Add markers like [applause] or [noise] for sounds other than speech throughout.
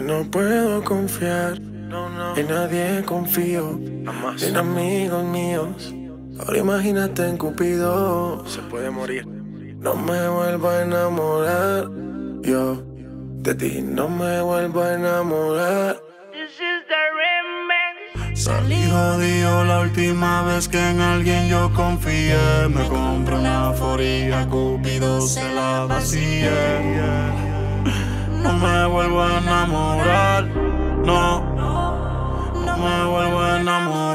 No puedo confiar en nadie confío, en amigos míos. Ahora imagínate en Cupido, se puede morir. No me vuelvo a enamorar, yo de ti no me vuelvo a enamorar. Salí jodido la última vez que en alguien yo confié. Me compré una foría, Cupido se la vacía. No me vuelvo a enamorar, no. No me vuelvo a enamorar.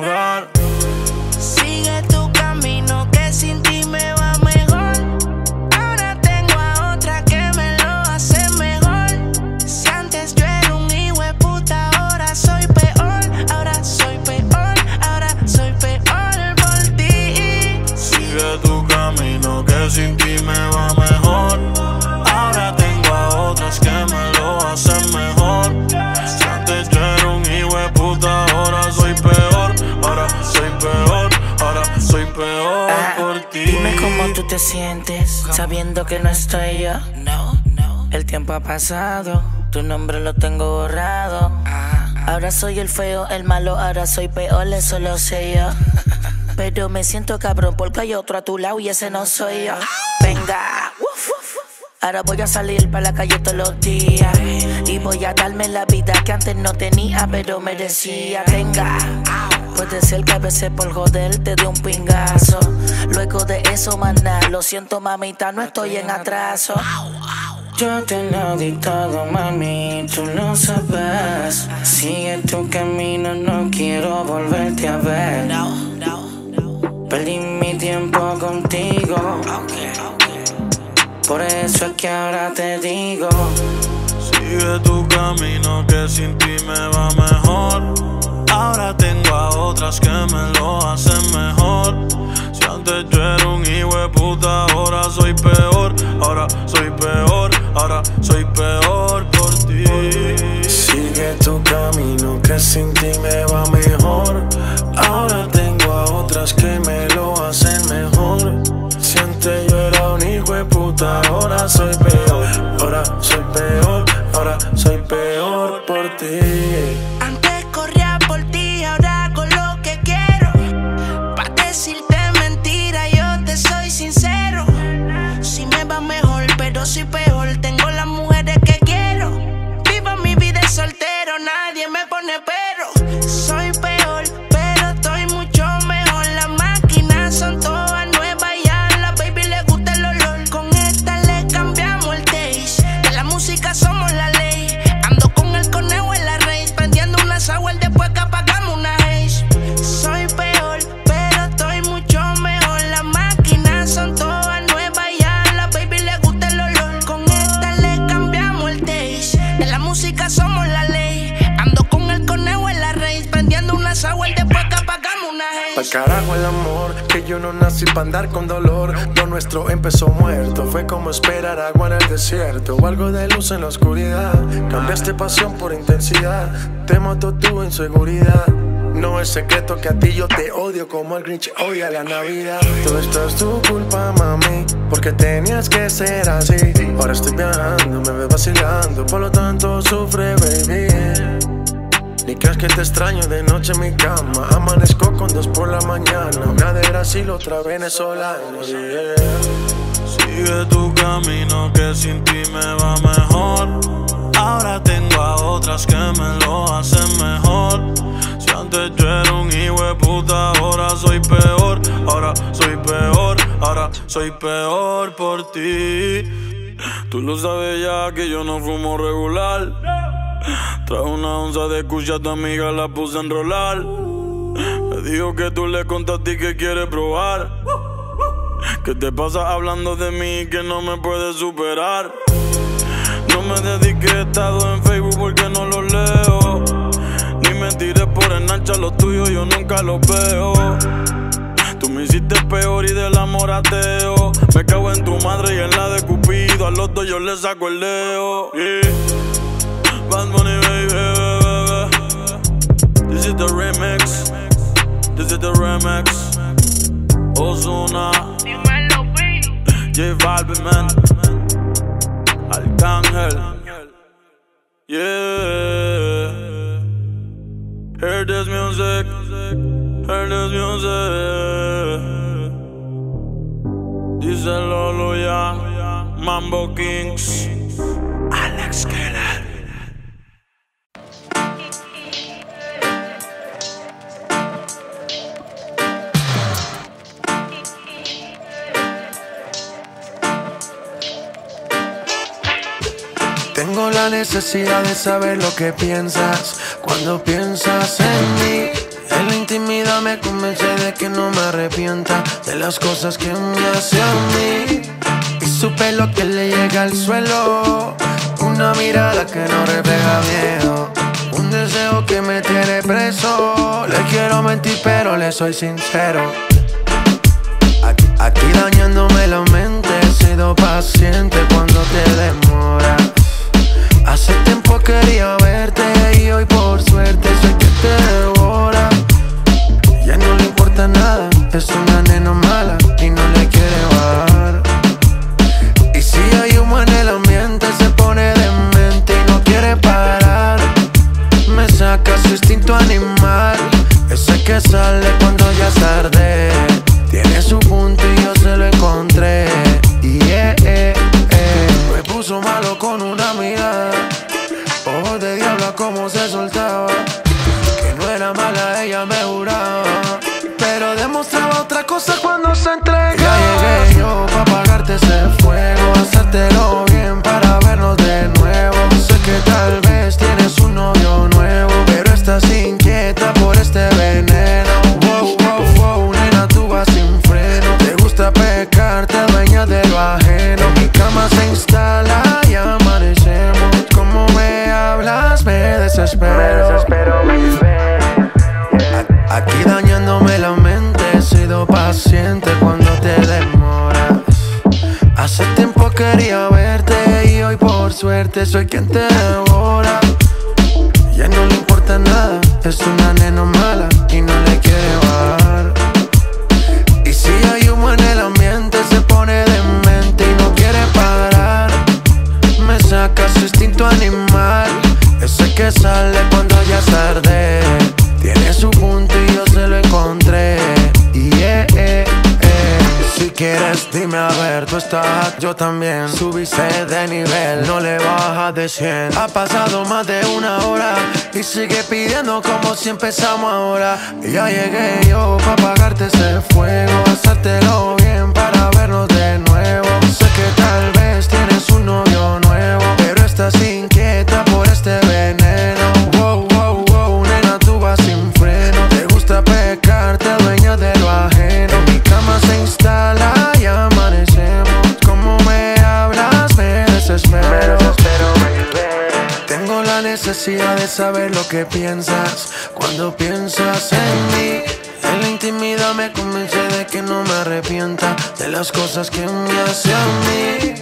Te sientes sabiendo que no estoy yo. No, no. El tiempo ha pasado, tu nombre lo tengo borrado. Ahora soy el feo, el malo, ahora soy peor, eso lo sé yo. [laughs] Pero me siento cabrón porque hay otro a tu lado y ese no soy yo. Venga. Ahora voy a salir para la calle todos los días Y voy a darme la vida que antes no tenía pero merecía Venga, puede ser que a veces por joder te dé un pingazo Luego de eso, maná, lo siento mamita, no estoy en atraso yo te lo di todo, mami, tú lo sabes. Sigue tu camino, no quiero volverte a ver. Perdí mi tiempo contigo. Por eso es que ahora te digo. Sigue tu camino que sin ti me va mejor. Ahora tengo a otras que me lo hacen mejor. Si antes yo era un hijo de puta, ahora soy peor. Ahora soy peor, ahora soy peor por ti. Sigue tu camino que sin ti me va mejor. Ahora tengo a otras que me lo hacen mejor. Si antes yo era un hijo de puta, ahora soy peor. Ahora soy peor, ahora soy peor por ti. Carajo el amor, que yo no nací para andar con dolor. Lo nuestro empezó muerto, fue como esperar agua en el desierto o algo de luz en la oscuridad. Cambiaste pasión por intensidad, te mató tu inseguridad. No es secreto que a ti yo te odio como el Grinch odia la Navidad. Todo esto es tu culpa, mami, porque tenías que ser así. Ahora estoy viajando, me ves vacilando, por lo tanto sufre, baby. Ni creas que te extraño de noche en mi cama. Amanezco con dos por la mañana. Una de Brasil, otra venezolana. yeah. Sigue tu camino que sin ti me va mejor. Ahora tengo a otras que me lo hacen mejor. Si antes yo era un hijo de puta, ahora soy peor. Ahora soy peor, ahora soy peor por ti. Tú lo sabes ya que yo no fumo regular. Trae una onza de cucha a tu amiga, la puse a enrolar. Me dijo que tú le contaste y que quiere probar. ¿Qué te pasa hablando de mí que no me puedes superar? No me dediqué estado en Facebook porque no lo leo. Ni me tiré por enancha los tuyos, yo nunca los veo. Tú me hiciste peor y del amor ateo. Me cago en tu madre y en la de Cupido. Al los dos yo le saco el dedo. Yeah. Bad the remix. This is the remix. Ozuna. J Balvin, man. Arcángel. Yeah. Heard this music, heard this music. Dice Lolo ya, Mambo Kings, Alex Keller. Tengo la necesidad de saber lo que piensas cuando piensas en mí. En la intimidad me convence de que no me arrepienta de las cosas que me hace a mí. Y su pelo que le llega al suelo, una mirada que no refleja miedo. Un deseo que me tiene preso. Le quiero mentir, pero le soy sincero. Su instinto animal, ese que sale cuando ya es tarde. Tiene su punto y yo se lo encontré. Y eh, eh, eh. Me puso malo con una amiga. Ojos de diablo como se soltaba. Que no era mala, ella me juraba. Pero demostraba otra cosa cuando se entrega. Ya llegué yo pa' apagarte ese fuego. Hacértelo por suerte soy quien te devora. Ya no le importa nada, es una nena mala y no le yo también. Subiste de nivel, no le bajas de 100. Ha pasado más de una hora y sigue pidiendo como si empezamos ahora. Y ya llegué yo pa' apagarte ese fuego, hacértelo bien para vernos de nuevo. Sé que tal vez tienes un novio nuevo, que piensas cuando piensas en mí. En la intimidad me convence de que no me arrepienta de las cosas que me hace a mí.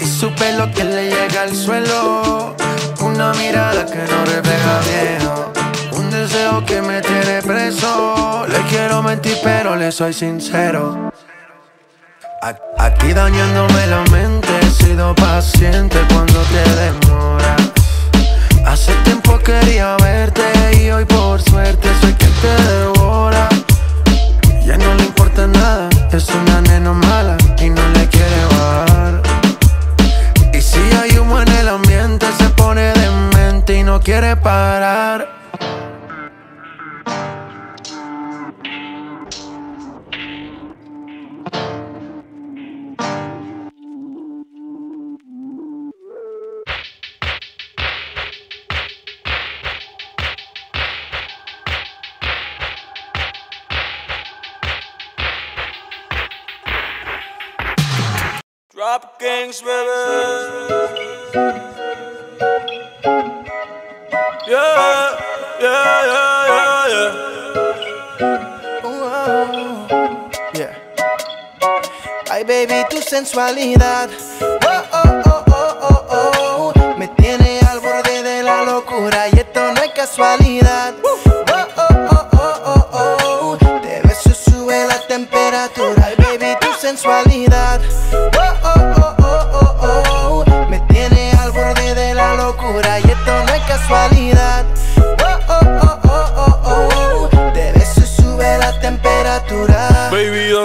Y su pelo que le llega al suelo, una mirada que no refleja miedo. Un deseo que me tiene preso. Le quiero mentir, pero le soy sincero. Aquí dañándome la mente, he sido paciente cuando te demoras. Hace tiempo quería verte y hoy por suerte Drop Kings, baby. Yeah, yeah, yeah, yeah, yeah. Yeah. Ay, baby, tu sensualidad. Oh, oh, oh, oh, oh, oh. Me tiene al borde de la locura y esto no es casualidad. Oh, oh,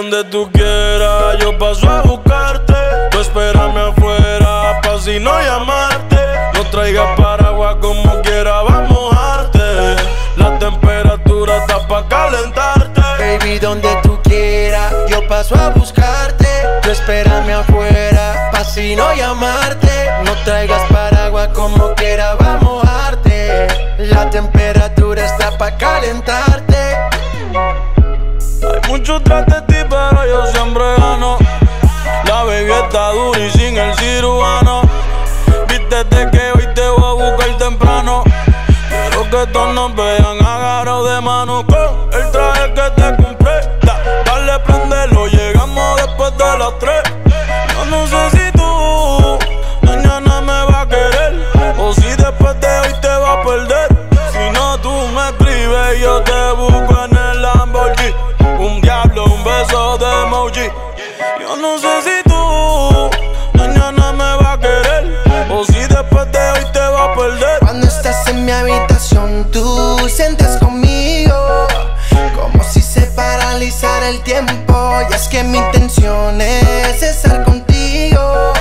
donde tú quieras, yo paso a buscarte. Tú espérame afuera, pa' si no llamarte. No traigas paraguas como quiera, vamos a mojarte. La temperatura está pa' calentarte. Baby, donde tú quieras, yo paso a buscarte. Tú espérame afuera, pa' si no llamarte. No traigas paraguas como quiera, vamos a mojarte. La temperatura está pa' calentarte. El tiempo. Y es que mi intención es estar contigo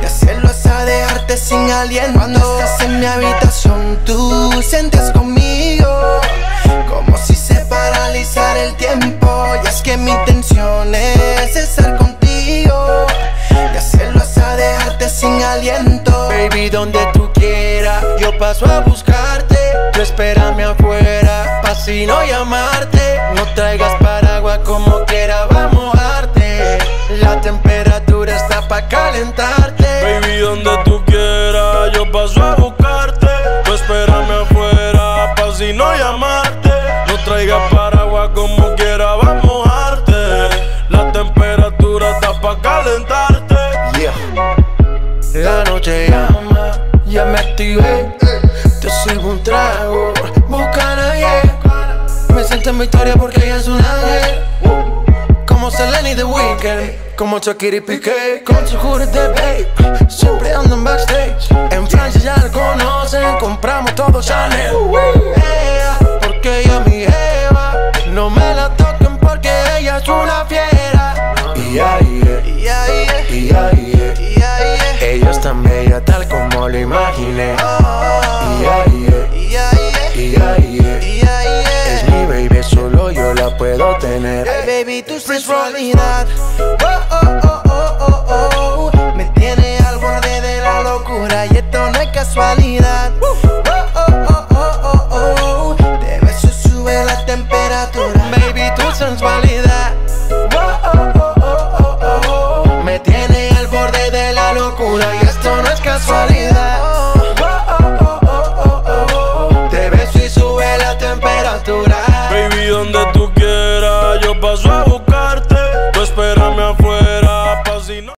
y hacerlo hasta dejarte sin aliento. Cuando estás en mi habitación, tú sientes conmigo como si se paralizara el tiempo. Y es que mi intención es estar contigo y hacerlo hasta dejarte sin aliento. Baby, donde tú quieras, yo paso a buscarte. Tú espérame afuera, pa' si no llamarte. No traigas paraguas como quiera, vamos a mojarte. La temperatura está pa' calentarte. Baby, donde tú porque ella es un ángel. Como Selena y The Weeknd, como Shakira y Piqué, con su jury de babe. Siempre ando en backstage. En Francia ya la conocen, compramos todo Chanel. Ella, porque ella mi. Hey, baby, tu